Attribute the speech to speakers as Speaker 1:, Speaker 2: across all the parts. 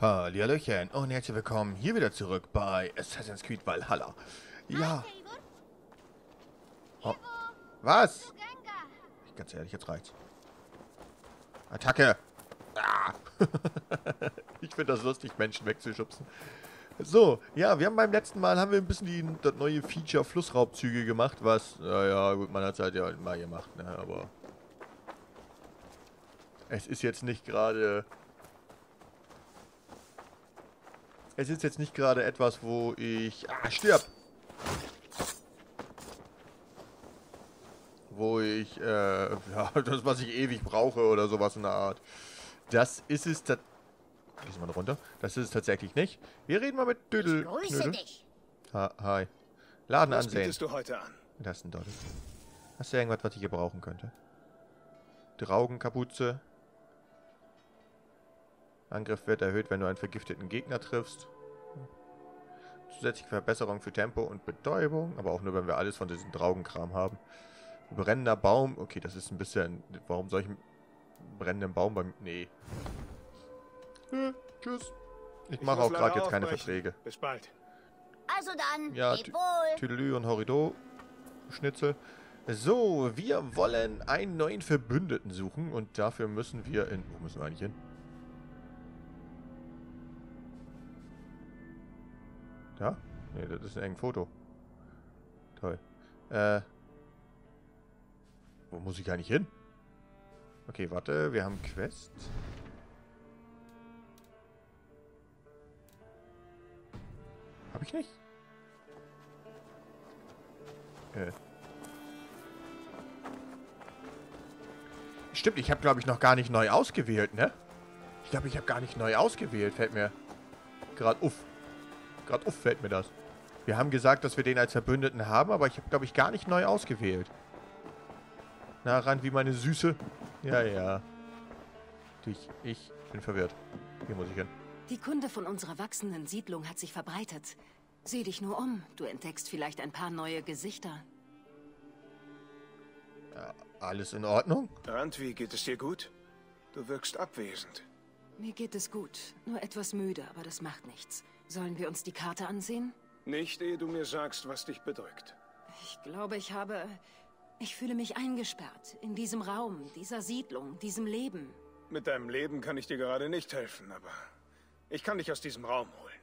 Speaker 1: Hallihallöchen und herzlich willkommen hier wieder zurück bei Assassin's Creed Valhalla. Ja, Oh. was? Ganz ehrlich, jetzt reicht's. Attacke! Ah. ich finde das lustig, Menschen wegzuschubsen. So, ja, wir haben beim letzten Mal haben wir ein bisschen die, das neue Feature Flussraubzüge gemacht, was, naja, gut, man hat es halt ja mal gemacht, ne, aber es ist jetzt nicht gerade Es ist jetzt nicht gerade etwas, wo ich... Ah, stirb! Wo ich, äh, ja, das, was ich ewig brauche oder sowas in der Art. Das ist es... Gehst mal runter. Das ist es tatsächlich nicht. Wir reden mal mit Dödel. Ich grüße Knödel. dich. Ha, hi. Laden was ansehen. Was
Speaker 2: du heute an?
Speaker 1: Das ist ein Doddel. Hast du irgendwas, was ich gebrauchen könnte? Draugenkapuze. Angriff wird erhöht, wenn du einen vergifteten Gegner triffst. Zusätzliche Verbesserung für Tempo und Betäubung, aber auch nur, wenn wir alles von diesem Draugenkram haben. Brennender Baum. Okay, das ist ein bisschen... Warum soll ich einen brennenden Baum beim... Nee. Äh, tschüss. Ich, mache auch gerade jetzt keine Verträge.
Speaker 2: Bis bald.
Speaker 3: Also dann,
Speaker 1: ja, Tüdelü und Horido. Schnitzel. So, wir wollen einen neuen Verbündeten suchen und dafür müssen wir in... Wo müssen wir eigentlich hin? Da? Ne, das ist ein Foto. Toll. Äh. Wo muss ich gar nicht hin? Okay, warte, wir haben Quest. Hab ich nicht? Äh. Stimmt, ich habe glaube ich noch gar nicht neu ausgewählt, ne? Ich glaube, ich habe gar nicht neu ausgewählt, fällt mir gerade uff. Gerade uff fällt mir das. Wir haben gesagt, dass wir den als Verbündeten haben, aber ich habe, glaube ich, gar nicht neu ausgewählt. Na, ran wie meine Süße. Ja, ja. Ich, ich bin verwirrt. Hier muss ich hin.
Speaker 4: Die Kunde von unserer wachsenden Siedlung hat sich verbreitet. Sieh dich nur um. Du entdeckst vielleicht ein paar neue Gesichter.
Speaker 1: Ja, alles in Ordnung?
Speaker 2: Rand, wie geht es dir gut? Du wirkst abwesend.
Speaker 4: Mir geht es gut. Nur etwas müde, aber das macht nichts. Sollen wir uns die Karte ansehen?
Speaker 2: Nicht, ehe du mir sagst, was dich bedrückt.
Speaker 4: Ich glaube, ich habe... Ich fühle mich eingesperrt. In diesem Raum, dieser Siedlung, diesem Leben.
Speaker 2: Mit deinem Leben kann ich dir gerade nicht helfen, aber... Ich kann dich aus diesem Raum holen.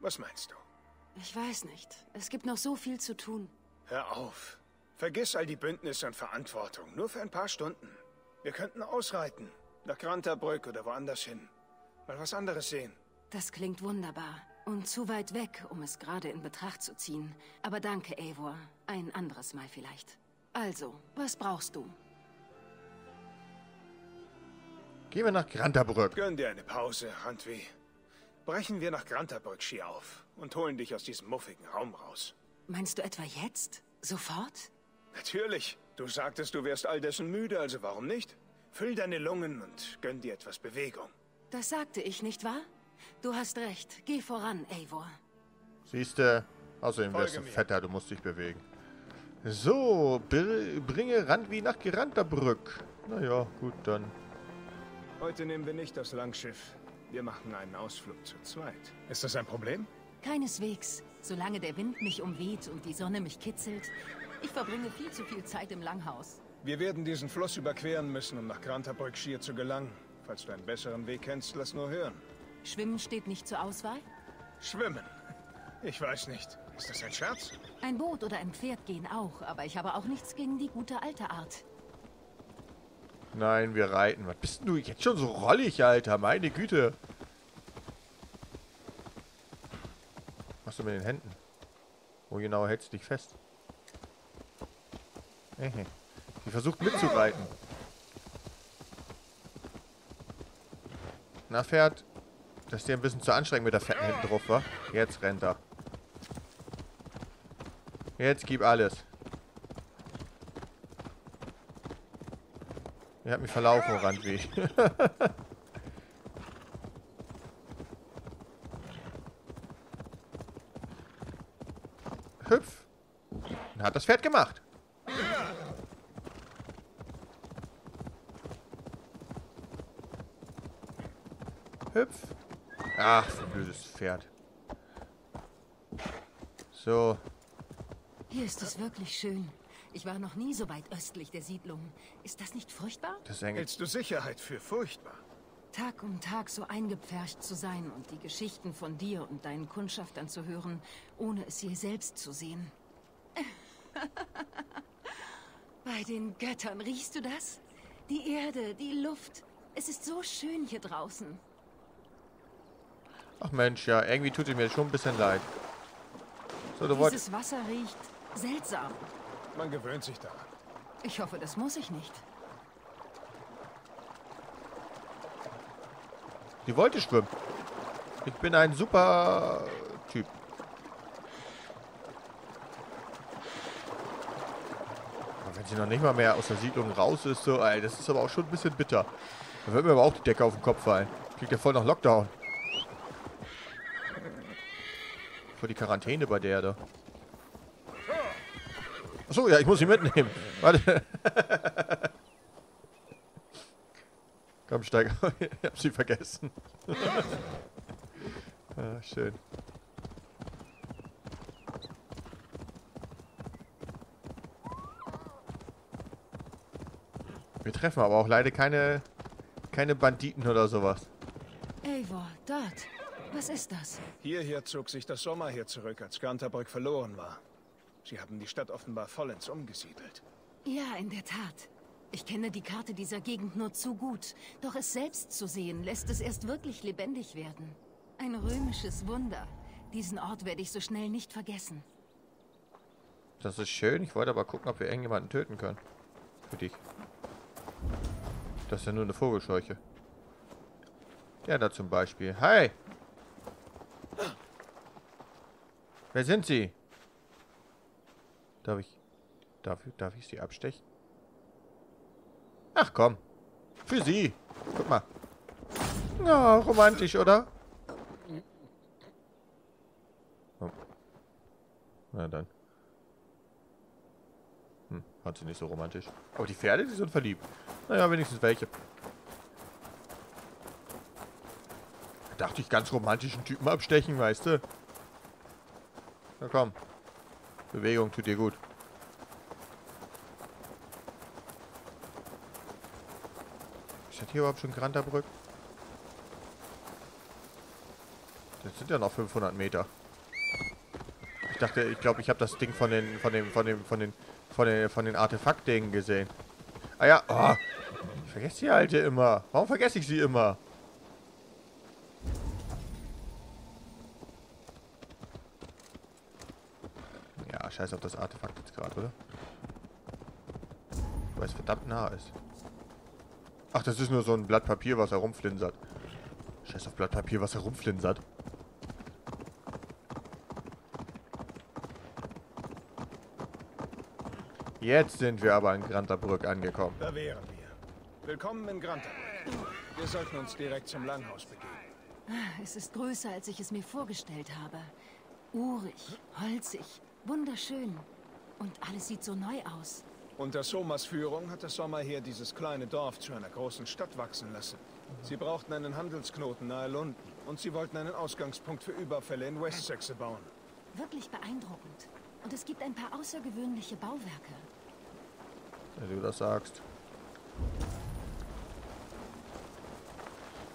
Speaker 2: Was meinst du?
Speaker 4: Ich weiß nicht. Es gibt noch so viel zu tun.
Speaker 2: Hör auf. Vergiss all die Bündnisse und Verantwortung. Nur für ein paar Stunden. Wir könnten ausreiten. Nach Grantabrück oder woanders hin. Mal was anderes sehen.
Speaker 4: Das klingt wunderbar. Und zu weit weg, um es gerade in Betracht zu ziehen. Aber danke, Eivor. Ein anderes Mal vielleicht. Also, was brauchst du?
Speaker 1: Gehen wir nach Grantabrück.
Speaker 2: Gönn dir eine Pause, Handwi. Brechen wir nach Grantabrück Ski auf und holen dich aus diesem muffigen Raum raus.
Speaker 4: Meinst du etwa jetzt? Sofort?
Speaker 2: Natürlich. Du sagtest, du wärst all dessen müde, also warum nicht? Füll deine Lungen und gönn dir etwas Bewegung.
Speaker 4: Das sagte ich, nicht wahr? Du hast recht. Geh voran, Eivor.
Speaker 1: Siehste, außerdem wärst du fetter, du musst dich bewegen. So, bringe Randvi nach Geranterbrück. Naja, gut, dann.
Speaker 2: Heute nehmen wir nicht das Langschiff. Wir machen einen Ausflug zu zweit. Ist das ein Problem?
Speaker 4: Keineswegs. Solange der Wind mich umweht und die Sonne mich kitzelt. Ich verbringe viel zu viel Zeit im Langhaus.
Speaker 2: Wir werden diesen Fluss überqueren müssen, um nach Grantabrück Schier zu gelangen. Falls du einen besseren Weg kennst, lass nur hören.
Speaker 4: Schwimmen steht nicht zur Auswahl?
Speaker 2: Schwimmen? Ich weiß nicht. Ist das ein Scherz?
Speaker 4: Ein Boot oder ein Pferd gehen auch, aber ich habe auch nichts gegen die gute alte Art.
Speaker 1: Nein, wir reiten. Was bist denn du jetzt schon so rollig, Alter? Meine Güte. Was machst du mit den Händen? Wo genau hältst du dich fest? Die versucht mitzureiten. Na, Pferd. Das ist dir ein bisschen zu anstrengend mit der Fetten hinten drauf, wa? Jetzt rennt er. Jetzt gib alles. Er hat mich verlaufen, Randweh. Hüpf. Und hat das Pferd gemacht. Hüpf. Ach, blödes Pferd. So.
Speaker 4: Hier ist es wirklich schön. Ich war noch nie so weit östlich der Siedlung. Ist das nicht furchtbar?
Speaker 1: Das.
Speaker 2: Hältst du Sicherheit für furchtbar?
Speaker 4: Tag um Tag so eingepfercht zu sein und die Geschichten von dir und deinen Kundschaftern zu hören, ohne es je selbst zu sehen. Bei den Göttern riechst du das? Die Erde, die Luft. Es ist so schön hier draußen.
Speaker 1: Ach Mensch, ja, irgendwie tut es mir schon ein bisschen leid. So, du wolltest.
Speaker 4: Dieses Wasser riecht seltsam.
Speaker 2: Man gewöhnt sich daran.
Speaker 4: Ich hoffe, das muss ich nicht.
Speaker 1: Die wollte schwimmen. Ich bin ein super Typ. Aber wenn sie noch nicht mal mehr aus der Siedlung raus ist, so, ey, das ist aber auch schon ein bisschen bitter. Da wird mir aber auch die Decke auf den Kopf fallen. Kriegt ja voll noch Lockdown. Voll die Quarantäne bei der da. Achso, ja, ich muss sie mitnehmen. Warte. Komm, steig. Ich hab sie vergessen. ah, schön. Wir treffen aber auch leider keine, keine Banditen oder sowas.
Speaker 4: Eivor, dort. Was ist das?
Speaker 2: Hierher zog sich das Sommerheer zurück, als Ganterbrück verloren war. Sie haben die Stadt offenbar vollends umgesiedelt.
Speaker 4: Ja, in der Tat. Ich kenne die Karte dieser Gegend nur zu gut. Doch es selbst zu sehen, lässt es erst wirklich lebendig werden. Ein römisches Wunder. Diesen Ort werde ich so schnell nicht vergessen.
Speaker 1: Das ist schön. Ich wollte aber gucken, ob wir irgendjemanden töten können. Für dich. Das ist ja nur eine Vogelscheuche. Der da zum Beispiel. Hi! Wer sind Sie? Darf ich... Darf, darf ich Sie abstechen? Ach komm. Für Sie. Guck mal. Ja, romantisch, oder? Oh. Na dann. Hm, hat sie nicht so romantisch. Aber die Pferde, die sind verliebt. Naja, wenigstens welche. Da dachte ich, ganz romantischen Typen abstechen, weißt du? Na komm. Bewegung tut dir gut. Ist das hier überhaupt schon Granterbrück? Das sind ja noch 500 Meter. Ich dachte, ich glaube, ich habe das Ding von den, von dem, von dem, von den, von den, von den Artefaktdingen gesehen. Ah ja, oh, ich vergesse die alte immer. Warum vergesse ich sie immer? Ja, scheiß auf das Artefakt jetzt gerade, oder? Weil es verdammt nah ist. Ach, das ist nur so ein Blatt Papier, was herumflinsert. Scheiß auf Blatt Papier, was herumflinsert. Jetzt sind wir aber in Granterbrück angekommen.
Speaker 2: Da wären wir. Willkommen in Granterbrück. Wir sollten uns direkt zum Langhaus begeben.
Speaker 4: Es ist größer, als ich es mir vorgestellt habe. Urig, holzig, wunderschön. Und alles sieht so neu aus.
Speaker 2: Unter Somas Führung hat das Sommerheer dieses kleine Dorf zu einer großen Stadt wachsen lassen. Sie brauchten einen Handelsknoten nahe Lunden und sie wollten einen Ausgangspunkt für Überfälle in Westsexe bauen.
Speaker 4: Wirklich beeindruckend. Und es gibt ein paar außergewöhnliche Bauwerke.
Speaker 1: Wenn du das sagst.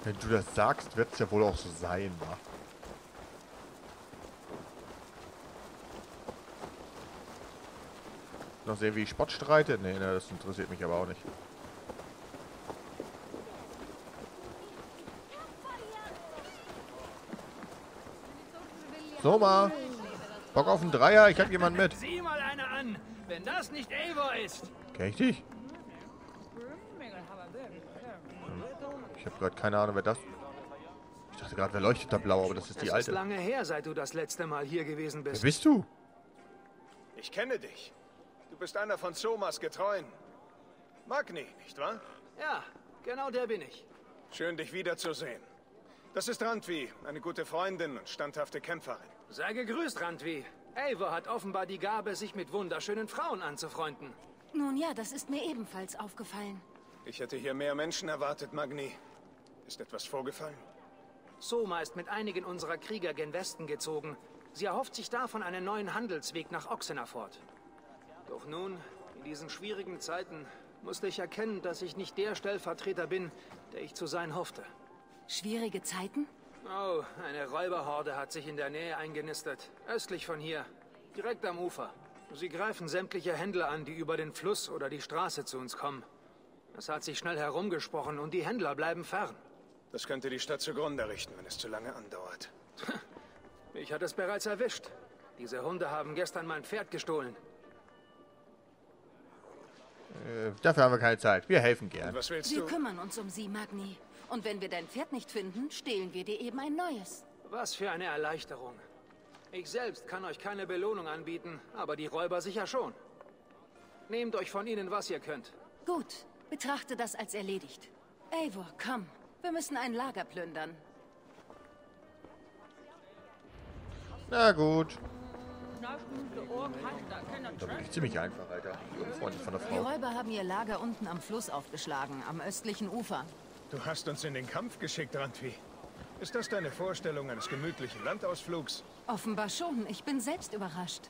Speaker 1: Wenn du das sagst, wird es ja wohl auch so sein, wa? Noch sehen, wie ich Spott streite? Nee, ne, das interessiert mich aber auch nicht. So, mal. Bock auf einen Dreier? Ich hab jemanden mit.
Speaker 3: Sieh mal eine an, wenn das nicht Eivor ist.
Speaker 1: Kenn ich dich? Ich habe gerade keine Ahnung, wer das... Ich dachte gerade, wer leuchtet da blau, aber das ist die
Speaker 3: es
Speaker 1: alte.
Speaker 3: ist lange her, seit du das letzte Mal hier gewesen
Speaker 1: Wer
Speaker 3: bist.
Speaker 1: bist du?
Speaker 2: Ich kenne dich. Du bist einer von Somas Getreuen. Magni, nicht wahr?
Speaker 3: Ja, genau der bin ich.
Speaker 2: Schön, dich wiederzusehen. Das ist Randvi, eine gute Freundin und standhafte Kämpferin.
Speaker 3: Sei gegrüßt, Randvi. Eivor hat offenbar die Gabe, sich mit wunderschönen Frauen anzufreunden.
Speaker 4: Nun ja, das ist mir ebenfalls aufgefallen.
Speaker 2: Ich hätte hier mehr Menschen erwartet, Magni. Ist etwas vorgefallen?
Speaker 3: Soma ist mit einigen unserer Krieger gen Westen gezogen. Sie erhofft sich davon einen neuen Handelsweg nach Oxenafort. Doch nun, in diesen schwierigen Zeiten, musste ich erkennen, dass ich nicht der Stellvertreter bin, der ich zu sein hoffte.
Speaker 4: Schwierige Zeiten?
Speaker 3: Oh, eine Räuberhorde hat sich in der Nähe eingenistet, östlich von hier, direkt am Ufer. Sie greifen sämtliche Händler an, die über den Fluss oder die Straße zu uns kommen. Es hat sich schnell herumgesprochen und die Händler bleiben fern.
Speaker 2: Das könnte die Stadt zugrunde richten, wenn es zu lange andauert.
Speaker 3: Mich hat es bereits erwischt. Diese Hunde haben gestern mein Pferd gestohlen.
Speaker 1: Äh, dafür haben wir keine Zeit. Wir helfen
Speaker 2: Und
Speaker 1: gern.
Speaker 2: was willst
Speaker 4: Wir
Speaker 2: du?
Speaker 4: kümmern uns um sie, Magni. Und wenn wir dein Pferd nicht finden, stehlen wir dir eben ein neues.
Speaker 3: Was für eine Erleichterung. Ich selbst kann euch keine Belohnung anbieten, aber die Räuber sicher schon. Nehmt euch von ihnen, was ihr könnt.
Speaker 4: Gut, betrachte das als erledigt. Eivor, komm. Wir müssen ein Lager plündern.
Speaker 1: Na gut. Da bin ich ziemlich einfach, Alter. Die Unfreundlich von der
Speaker 4: Die
Speaker 1: Frau.
Speaker 4: Räuber haben ihr Lager unten am Fluss aufgeschlagen, am östlichen Ufer.
Speaker 2: Du hast uns in den Kampf geschickt, Randvi. Ist das deine Vorstellung eines gemütlichen Landausflugs?
Speaker 4: Offenbar schon. Ich bin selbst überrascht.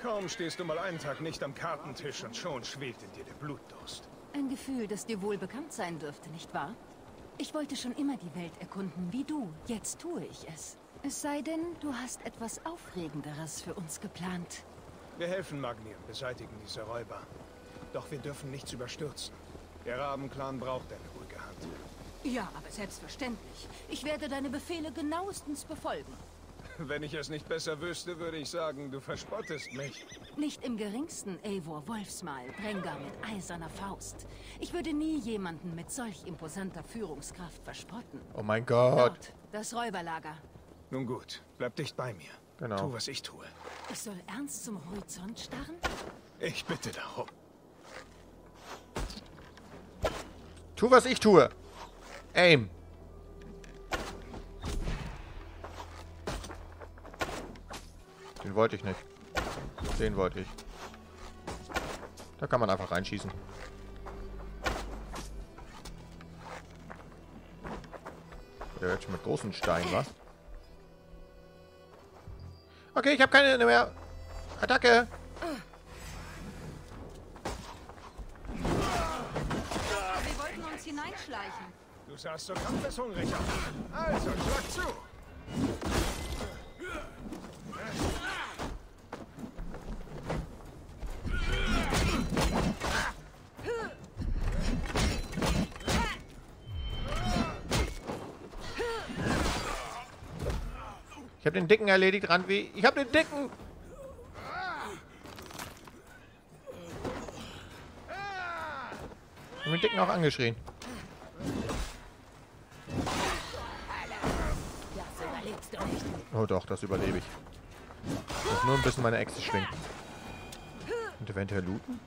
Speaker 2: Kaum stehst du mal einen Tag nicht am Kartentisch und schon schwelt in dir der Blutdurst.
Speaker 4: Ein Gefühl, das dir wohl bekannt sein dürfte, nicht wahr? Ich wollte schon immer die Welt erkunden, wie du. Jetzt tue ich es. Es sei denn, du hast etwas Aufregenderes für uns geplant.
Speaker 2: Wir helfen Magni und beseitigen diese Räuber. Doch wir dürfen nichts überstürzen. Der Rabenclan braucht eine ruhige Hand.
Speaker 4: Ja, aber selbstverständlich. Ich werde deine Befehle genauestens befolgen.
Speaker 2: Wenn ich es nicht besser wüsste, würde ich sagen, du verspottest mich.
Speaker 4: Nicht im geringsten, Eivor Wolfsmal, Drengar mit eiserner Faust. Ich würde nie jemanden mit solch imposanter Führungskraft verspotten.
Speaker 1: Oh mein Gott.
Speaker 4: Dort, das Räuberlager.
Speaker 2: Nun gut, bleib dicht bei mir.
Speaker 1: Genau.
Speaker 2: Tu, was ich tue.
Speaker 4: Ich soll ernst zum Horizont starren?
Speaker 2: Ich bitte darum.
Speaker 1: Tu, was ich tue. Aim. Den wollte ich nicht. Den wollte ich. Da kann man einfach reinschießen. Der wird schon mit großen Steinen, was? Okay, ich habe keine mehr. Attacke!
Speaker 4: Wir wollten uns hineinschleichen.
Speaker 2: Du sahst so kampfeshungrig aus. Also, schlag zu.
Speaker 1: Den Dicken erledigt, Randwi. Ich habe den Dicken! Ich den Dicken auch angeschrien. Oh doch, das überlebe ich. Ich nur ein bisschen meine Äxte schwingen. Und eventuell looten?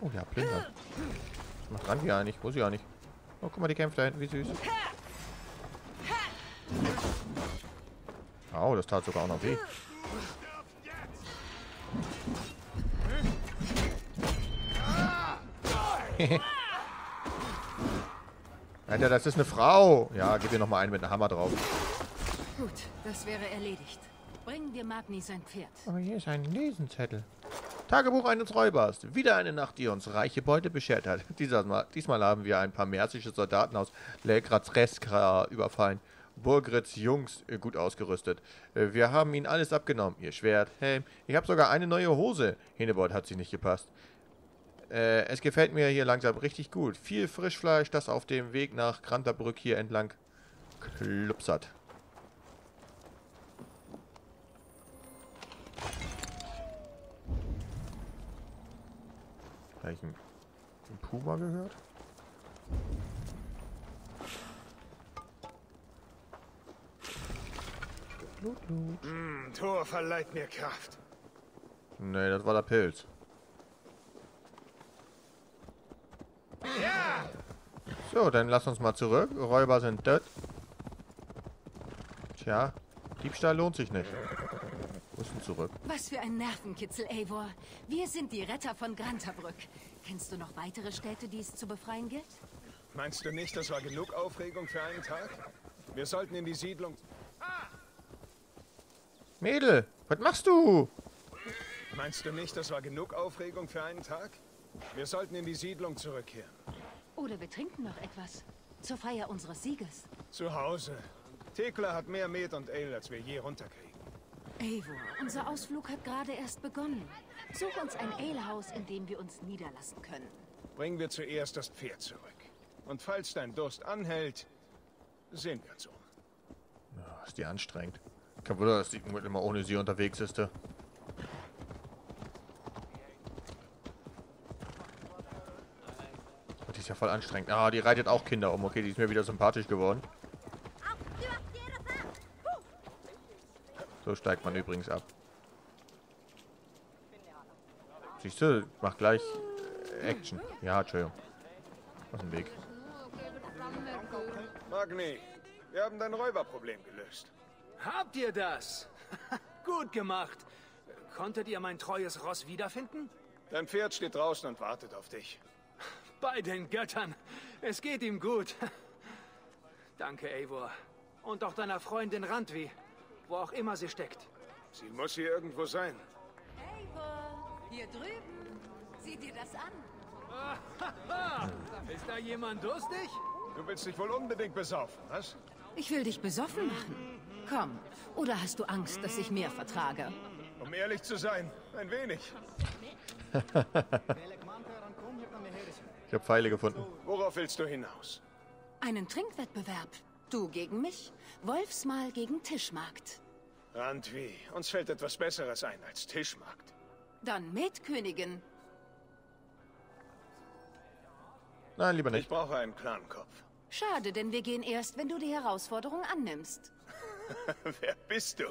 Speaker 1: Oh ja, Blinder. Das macht Randwi ja nicht. Muss ich auch nicht. Oh, guck mal, die kämpft da hinten. Wie süß. Au, das tat sogar auch noch weh. Alter, das ist eine Frau. Ja, gib ihr noch mal einen mit einem Hammer drauf.
Speaker 4: Gut, das wäre erledigt. Bringen wir Magni sein Pferd.
Speaker 1: Aber hier ist ein Lesenzettel. Tagebuch eines Räubers. Wieder eine Nacht, die uns reiche Beute beschert hat. Dieser Mal, diesmal haben wir ein paar merzische Soldaten aus Legrazreska überfallen. Burgrits Jungs äh, gut ausgerüstet. Äh, wir haben ihnen alles abgenommen. Ihr Schwert, Helm. Ich habe sogar eine neue Hose. Hinebord hat sie nicht gepasst. Äh, es gefällt mir hier langsam richtig gut. Viel Frischfleisch, das auf dem Weg nach Kranterbrück hier entlang klupsert. Habe ich einen Puma gehört? Blut, Blut.
Speaker 2: Hm, Tor verleiht mir Kraft.
Speaker 1: Nee, das war der Pilz. So, dann lass uns mal zurück. Räuber sind tot. Tja, Diebstahl lohnt sich nicht. Müssen zurück.
Speaker 4: Was für ein Nervenkitzel, Eivor. Wir sind die Retter von Granterbrück. Kennst du noch weitere Städte, die es zu befreien gilt?
Speaker 2: Meinst du nicht, das war genug Aufregung für einen Tag? Wir sollten in die Siedlung...
Speaker 1: Mädel, was machst du?
Speaker 2: Meinst du nicht, das war genug Aufregung für einen Tag? Wir sollten in die Siedlung zurückkehren.
Speaker 4: Oder wir trinken noch etwas. Zur Feier unseres Sieges.
Speaker 2: Zu Hause. Thekla hat mehr Met und Ale, als wir je runterkriegen.
Speaker 4: Eivor, unser Ausflug hat gerade erst begonnen. Such uns ein Alehaus, in dem wir uns niederlassen können.
Speaker 2: Bringen wir zuerst das Pferd zurück. Und falls dein Durst anhält, sehen wir uns um.
Speaker 1: Oh, ist die anstrengend. Kein Wunder, dass die immer ohne sie unterwegs ist. du. Oh, Die ist ja voll anstrengend. Ah, die reitet auch Kinder um. Okay, die ist mir wieder sympathisch geworden. So steigt man übrigens ab. Siehst du, mach gleich Action. Ja, Entschuldigung. Aus dem Weg.
Speaker 2: Magni, wir haben dein Räuberproblem gelöst.
Speaker 3: Habt ihr das? Gut gemacht. Konntet ihr mein treues Ross wiederfinden?
Speaker 2: Dein Pferd steht draußen und wartet auf dich.
Speaker 3: Bei den Göttern. Es geht ihm gut. Danke, Eivor. Und auch deiner Freundin Randvi. Wo auch immer sie steckt.
Speaker 2: Sie muss hier irgendwo sein.
Speaker 4: Eivor, hier drüben. Sieh dir das an.
Speaker 3: Ist da jemand durstig?
Speaker 2: Du willst dich wohl unbedingt besaufen, was?
Speaker 4: Ich will dich besoffen machen. Komm. Oder hast du Angst, dass ich mehr vertrage?
Speaker 2: Um ehrlich zu sein, ein wenig.
Speaker 1: Ich habe Pfeile gefunden.
Speaker 2: Worauf willst du hinaus?
Speaker 4: Einen Trinkwettbewerb. Du gegen mich, Wolfsmal gegen Tischmarkt.
Speaker 2: Randvi, uns fällt etwas Besseres ein als Tischmarkt.
Speaker 4: Dann Metkönigin.
Speaker 1: Nein, lieber
Speaker 2: Ich
Speaker 1: nicht.
Speaker 2: brauche einen klaren Kopf.
Speaker 4: Schade, denn wir gehen erst, wenn du die Herausforderung annimmst.
Speaker 2: Wer bist du?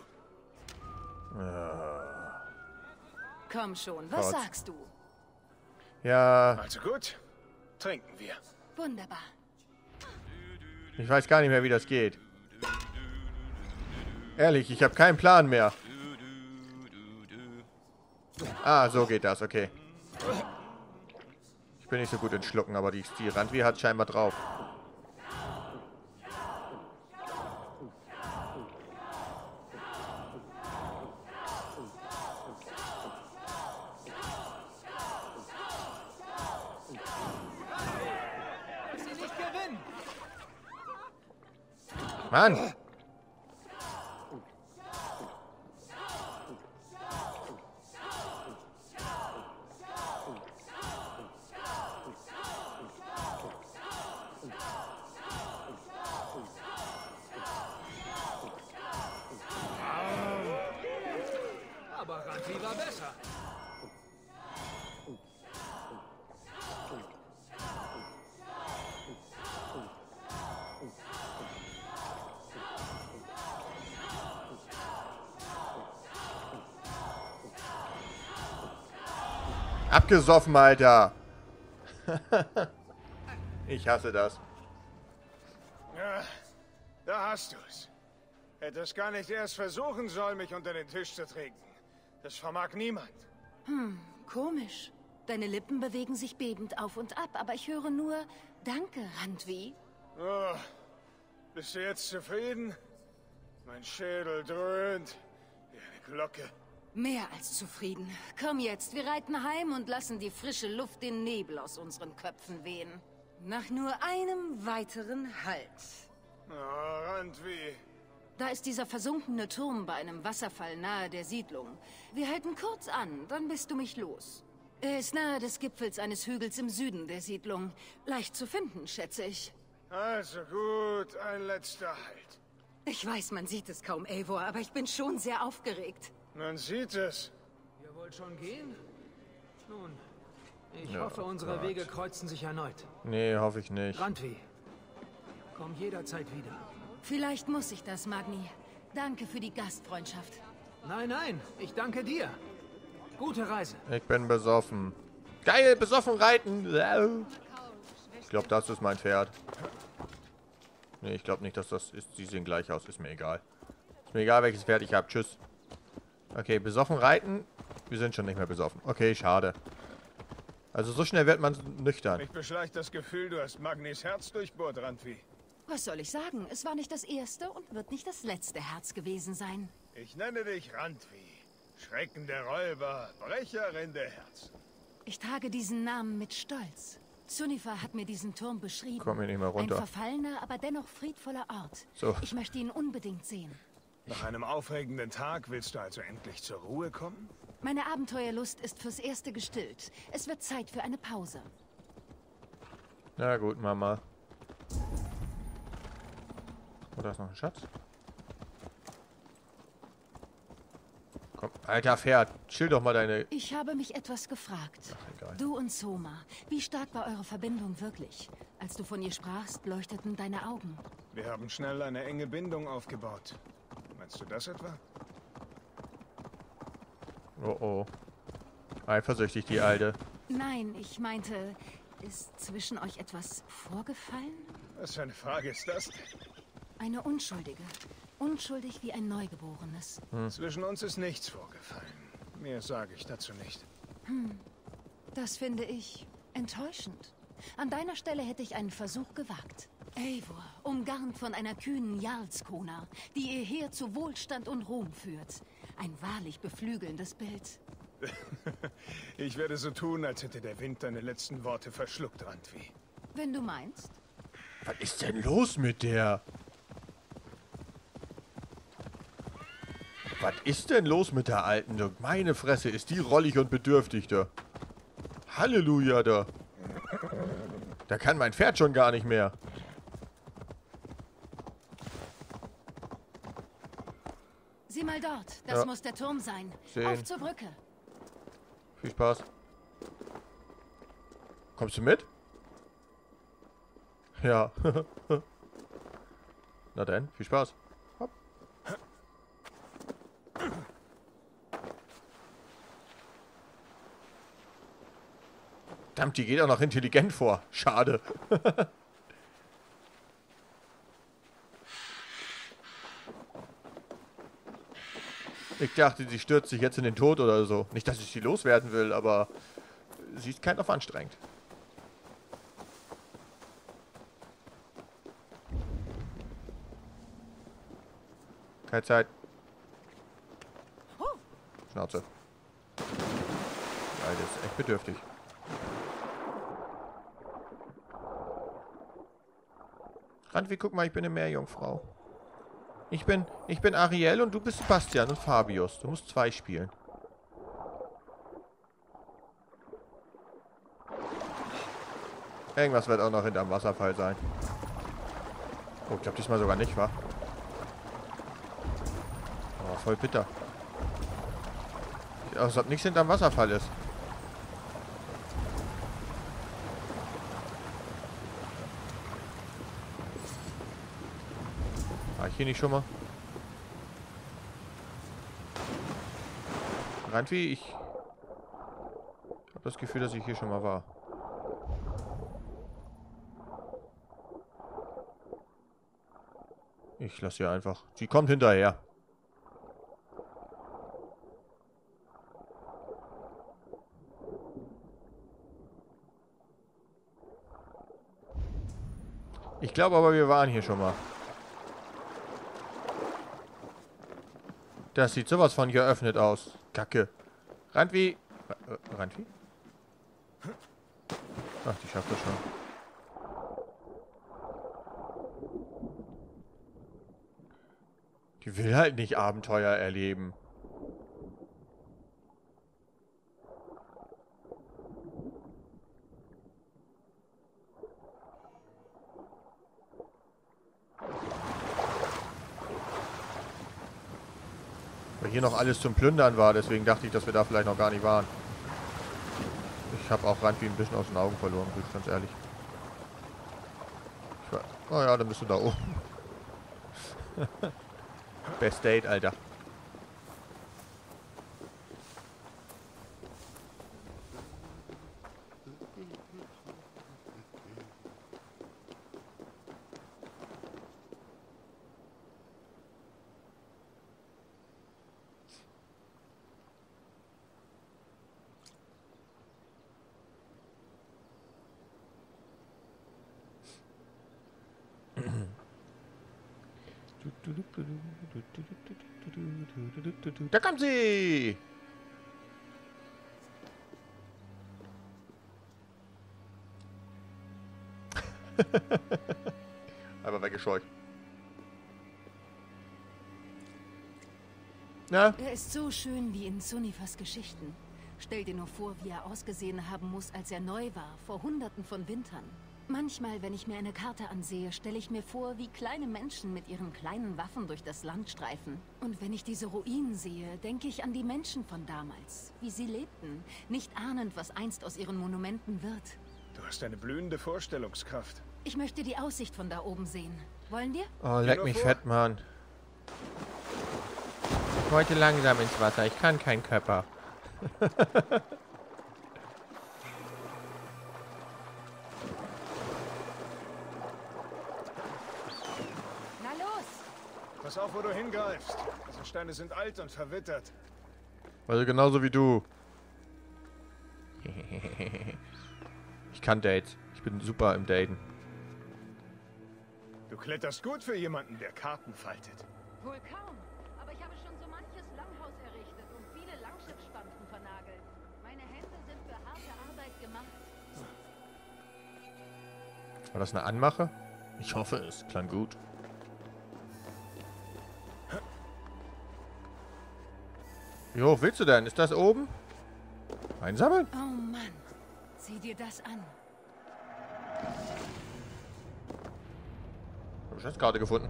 Speaker 4: Komm schon, was
Speaker 1: Gott.
Speaker 4: sagst du?
Speaker 1: Ja,
Speaker 2: Also gut, trinken wir.
Speaker 4: Wunderbar.
Speaker 1: ich weiß gar nicht mehr, wie das geht. Ehrlich, ich habe keinen Plan mehr. Ah, so geht das, okay. Ich bin nicht so gut in Schlucken, aber die, die Randvi hat scheinbar drauf. Mann! Abgesoffen, Alter! ich hasse das.
Speaker 2: Ja, da hast du's. Hätte es gar nicht erst versuchen sollen, mich unter den Tisch zu trinken. Das vermag niemand.
Speaker 4: Komisch. Deine Lippen bewegen sich bebend auf und ab, aber ich höre nur Danke, Randvi.
Speaker 2: Oh, bist du jetzt zufrieden? Mein Schädel dröhnt wie eine Glocke.
Speaker 4: Mehr als zufrieden. Komm jetzt, wir reiten heim und lassen die frische Luft den Nebel aus unseren Köpfen wehen. Nach nur einem weiteren Halt.
Speaker 2: Oh, Randvi.
Speaker 4: Da ist dieser versunkene Turm bei einem Wasserfall nahe der Siedlung. Wir halten kurz an, dann bist du mich los. Er ist nahe des Gipfels eines Hügels im Süden der Siedlung. Leicht zu finden, schätze ich.
Speaker 2: Also gut, ein letzter Halt.
Speaker 4: Ich weiß, man sieht es kaum, Eivor, aber ich bin schon sehr aufgeregt.
Speaker 2: Man sieht es.
Speaker 3: Ihr wollt schon gehen? Nun, ich
Speaker 1: Ja,
Speaker 3: hoffe, unsere
Speaker 1: Gott.
Speaker 3: Wege kreuzen sich erneut.
Speaker 1: Nee, hoffe ich nicht.
Speaker 3: Randvi, komm jederzeit wieder.
Speaker 4: Vielleicht muss ich das, Magni. Danke für die Gastfreundschaft.
Speaker 3: Nein, nein, ich danke dir. Gute Reise.
Speaker 1: Ich bin besoffen. Geil, besoffen reiten. Ich glaube, das ist mein Pferd. Nee, ich glaube nicht, dass das ist. Sie sehen gleich aus. Ist mir egal. Ist mir egal, welches Pferd ich habe. Tschüss. Okay, besoffen reiten. Wir sind schon nicht mehr besoffen. Okay, schade. Also so schnell wird man nüchtern.
Speaker 2: Mich beschleicht das Gefühl, du hast Magnis Herz durchbohrt, Randvi.
Speaker 4: Was soll ich sagen? Es war nicht das erste und wird nicht das letzte Herz gewesen sein.
Speaker 2: Ich nenne dich Randvi. Schrecken der Räuber, Brecherin der Herzen.
Speaker 4: Ich trage diesen Namen mit Stolz. Zunifa hat mir diesen Turm beschrieben.
Speaker 1: Komm hier nicht mehr runter.
Speaker 4: Ein verfallener, aber dennoch friedvoller Ort.
Speaker 1: So.
Speaker 4: Ich möchte ihn unbedingt sehen.
Speaker 2: Nach einem aufregenden Tag willst du also endlich zur Ruhe kommen?
Speaker 4: Meine Abenteuerlust ist fürs Erste gestillt. Es wird Zeit für eine Pause.
Speaker 1: Na gut, Mama. Oh, da ist noch ein Schatz. Komm, alter Pferd, chill doch mal deine...
Speaker 4: Ich habe mich etwas gefragt.
Speaker 1: Ach, egal.
Speaker 4: Du und Soma, wie stark war eure Verbindung wirklich? Als du von ihr sprachst, leuchteten deine Augen.
Speaker 2: Wir haben schnell eine enge Bindung aufgebaut. Meinst du das etwa?
Speaker 1: Oh oh. Eifersüchtig, die Alte.
Speaker 4: Nein, ich meinte, ist zwischen euch etwas vorgefallen?
Speaker 2: Was für eine Frage ist das?
Speaker 4: Eine Unschuldige. Unschuldig wie ein Neugeborenes.
Speaker 2: Zwischen uns ist nichts vorgefallen. Mehr sage ich dazu nicht.
Speaker 4: Das finde ich enttäuschend. An deiner Stelle hätte ich einen Versuch gewagt. Eivor, umgarnt von einer kühnen Jarlskona, die ihr Heer zu Wohlstand und Ruhm führt. Ein wahrlich beflügelndes Bild.
Speaker 2: Ich werde so tun, als hätte der Wind deine letzten Worte verschluckt, Randvi.
Speaker 4: Wenn du meinst.
Speaker 1: Was ist denn los mit der? Was ist denn los mit der Alten? Meine Fresse, ist die rollig und bedürftig, da. Halleluja, da. Da kann mein Pferd schon gar nicht mehr.
Speaker 4: Sieh mal dort, das
Speaker 1: Ja.
Speaker 4: muss der Turm sein.
Speaker 1: Sehen.
Speaker 4: Auf zur Brücke.
Speaker 1: Viel Spaß. Kommst du mit? Ja. Na dann, viel Spaß. Hopp. Verdammt, die geht auch noch intelligent vor. Schade. Ich dachte, sie stürzt sich jetzt in den Tod oder so. Nicht, dass ich sie loswerden will, aber sie ist kein auf anstrengend. Keine Zeit. Schnauze. Weil das ist echt bedürftig. Randvi, guck mal, ich bin eine Meerjungfrau. Ich bin, ich bin Ariel und du bist Sebastian und Fabius. Du musst zwei spielen. Irgendwas wird auch noch hinterm Wasserfall sein. Oh, ich glaube diesmal sogar nicht, wa? Oh, voll bitter. Als ob nichts hinterm Wasserfall ist. Ich hier nicht schon mal? Randvi, ich habe das Gefühl, dass ich hier schon mal war. Ich lasse sie einfach. Sie kommt hinterher. Ich glaube aber, wir waren hier schon mal. Das sieht sowas von geöffnet aus. Kacke. Randvi. Äh, äh, Randvi? Ach, die schafft das schon. Die will halt nicht Abenteuer erleben. Hier noch alles zum Plündern war, deswegen dachte ich, dass wir da vielleicht noch gar nicht waren. Ich habe auch Randvi ein bisschen aus den Augen verloren, ganz ehrlich. Ich war, oh ja, dann bist du da oben. Best Date, Alter. Da kommt sie! Aber weggescheucht. Na?
Speaker 4: Er ist so schön wie in Sunifas Geschichten. Stell dir nur vor, wie er ausgesehen haben muss, als er neu war, vor hunderten von Wintern. Manchmal, wenn ich mir eine Karte ansehe, stelle ich mir vor, wie kleine Menschen mit ihren kleinen Waffen durch das Land streifen. Und wenn ich diese Ruinen sehe, denke ich an die Menschen von damals, wie sie lebten, nicht ahnend, was einst aus ihren Monumenten wird.
Speaker 2: Du hast eine blühende Vorstellungskraft.
Speaker 4: Ich möchte die Aussicht von da oben sehen. Wollen wir?
Speaker 1: Oh, leck mich fett, Mann. Ich wollte langsam ins Wasser. Ich kann kein Körper.
Speaker 4: Na los!
Speaker 2: Pass auf, wo du hingreifst. Diese Steine sind alt und verwittert.
Speaker 1: Also genauso wie du. Ich kann Dates. Ich bin super im Daten.
Speaker 2: Du kletterst gut für jemanden, der Karten faltet.
Speaker 4: Wohl kaum. Aber ich habe schon so manches Langhaus errichtet und viele Langschiffspanten vernagelt. Meine Hände sind für harte Arbeit gemacht.
Speaker 1: War das eine Anmache? Ich hoffe es. Klang gut. Wie hoch willst du denn? Ist das oben? Einsammeln?
Speaker 4: Oh Mann. Sieh dir das an.
Speaker 1: Hab ich das gerade gefunden?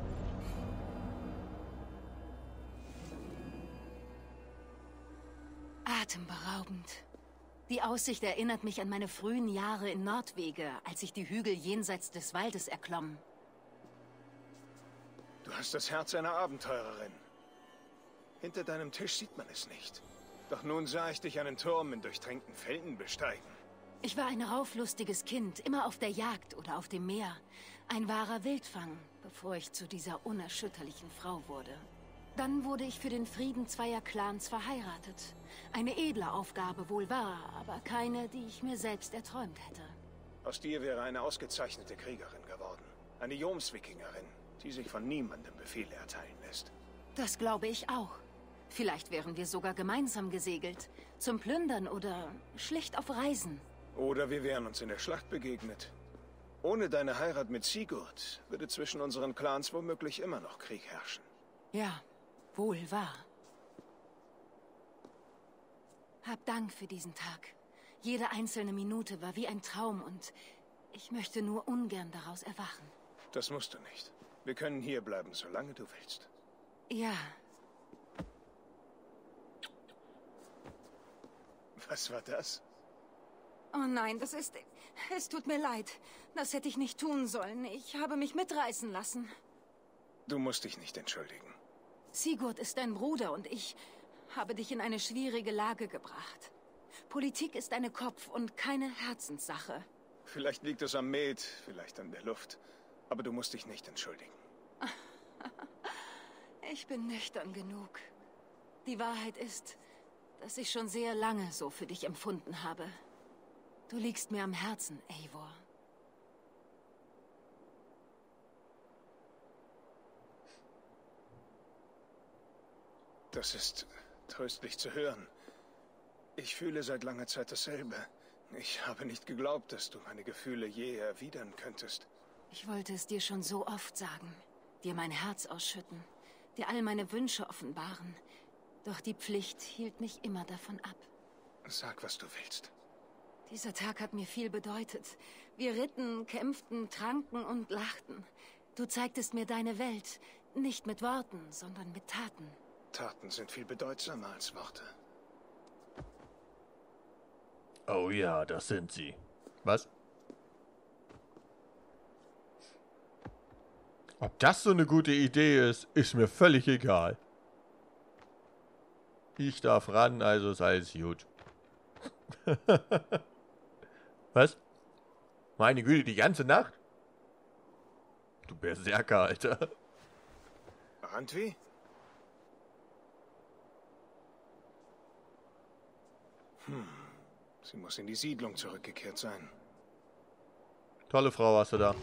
Speaker 4: Atemberaubend. Die Aussicht erinnert mich an meine frühen Jahre in Nordwege, als ich die Hügel jenseits des Waldes erklomm.
Speaker 2: Du hast das Herz einer Abenteurerin. Hinter deinem Tisch sieht man es nicht. Doch nun sah ich dich einen Turm in durchtränkten Felden besteigen.
Speaker 4: Ich war ein rauflustiges Kind, immer auf der Jagd oder auf dem Meer. Ein wahrer Wildfang, bevor ich zu dieser unerschütterlichen Frau wurde. Dann wurde ich für den Frieden zweier Clans verheiratet. Eine edle Aufgabe wohl wahr, aber keine, die ich mir selbst erträumt hätte.
Speaker 2: Aus dir wäre eine ausgezeichnete Kriegerin geworden. Eine Jomswikingerin, die sich von niemandem Befehle erteilen lässt.
Speaker 4: Das glaube ich auch. Vielleicht wären wir sogar gemeinsam gesegelt. Zum Plündern oder schlicht auf Reisen.
Speaker 2: Oder wir wären uns in der Schlacht begegnet. Ohne deine Heirat mit Sigurd würde zwischen unseren Clans womöglich immer noch Krieg herrschen.
Speaker 4: Ja, wohl wahr. Hab Dank für diesen Tag. Jede einzelne Minute war wie ein Traum und ich möchte nur ungern daraus erwachen.
Speaker 2: Das musst du nicht. Wir können hier bleiben, solange du willst.
Speaker 4: Ja,
Speaker 2: Was war das?
Speaker 4: oh nein, das ist... Es tut mir leid. Das hätte ich nicht tun sollen. Ich habe mich mitreißen lassen.
Speaker 2: Du musst dich nicht entschuldigen.
Speaker 4: Sigurd ist dein Bruder und ich habe dich in eine schwierige Lage gebracht. Politik ist eine Kopf- und keine Herzenssache.
Speaker 2: Vielleicht liegt es am Met, vielleicht an der Luft. Aber du musst dich nicht entschuldigen.
Speaker 4: Ich bin nüchtern genug. Die Wahrheit ist, dass ich schon sehr lange so für dich empfunden habe. Du liegst mir am Herzen, Eivor.
Speaker 2: Das ist tröstlich zu hören. Ich fühle seit langer Zeit dasselbe. Ich habe nicht geglaubt, dass du meine Gefühle je erwidern könntest.
Speaker 4: Ich wollte es dir schon so oft sagen, dir mein Herz ausschütten, dir all meine Wünsche offenbaren. Doch die Pflicht hielt mich immer davon ab.
Speaker 2: Sag, was du willst.
Speaker 4: Dieser Tag hat mir viel bedeutet. Wir ritten, kämpften, tranken und lachten. Du zeigtest mir deine Welt, nicht mit Worten, sondern mit Taten.
Speaker 2: Taten sind viel bedeutsamer als Worte.
Speaker 1: Oh ja, das sind sie. Was? Ob das so eine gute Idee ist, ist mir völlig egal. Ich darf ran, also ist alles gut. Was? Meine Güte, die ganze Nacht? Du Berserker, Alter.
Speaker 2: Randvi? Hm. Sie muss in die Siedlung zurückgekehrt sein.
Speaker 1: Tolle Frau hast du da.